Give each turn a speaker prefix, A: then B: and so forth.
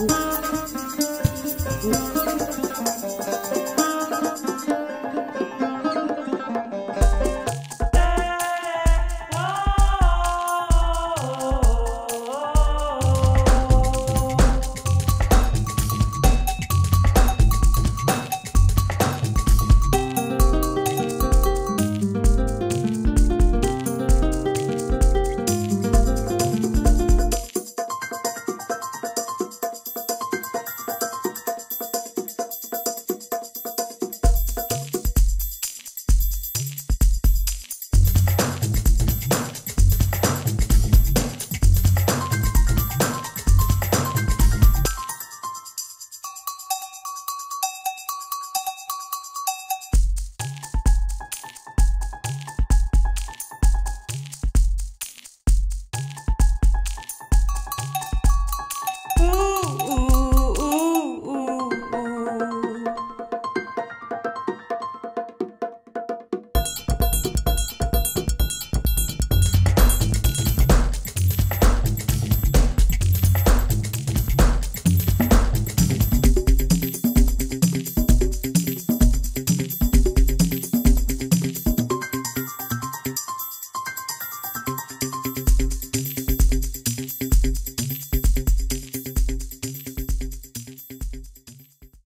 A: うん。